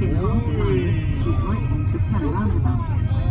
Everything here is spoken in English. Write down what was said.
In half a mile, keep right onto Plan Roundabout.